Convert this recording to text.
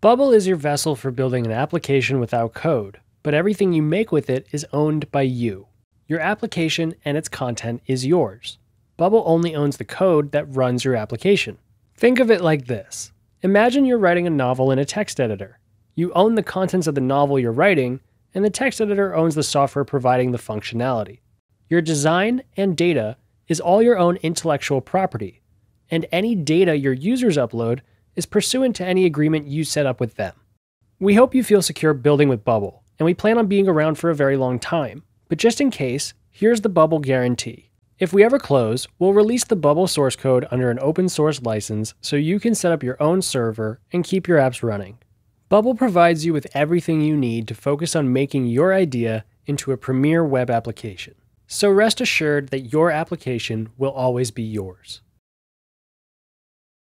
Bubble is your vessel for building an application without code, but everything you make with it is owned by you. Your application and its content is yours. Bubble only owns the code that runs your application. Think of it like this Imagine you're writing a novel in a text editor. You own the contents of the novel you're writing, and the text editor owns the software providing the functionality. Your design and data is all your own intellectual property, and any data your users upload is pursuant to any agreement you set up with them. We hope you feel secure building with Bubble, and we plan on being around for a very long time. But just in case, here's the Bubble guarantee. If we ever close, we'll release the Bubble source code under an open source license so you can set up your own server and keep your apps running. Bubble provides you with everything you need to focus on making your idea into a premier web application. So rest assured that your application will always be yours.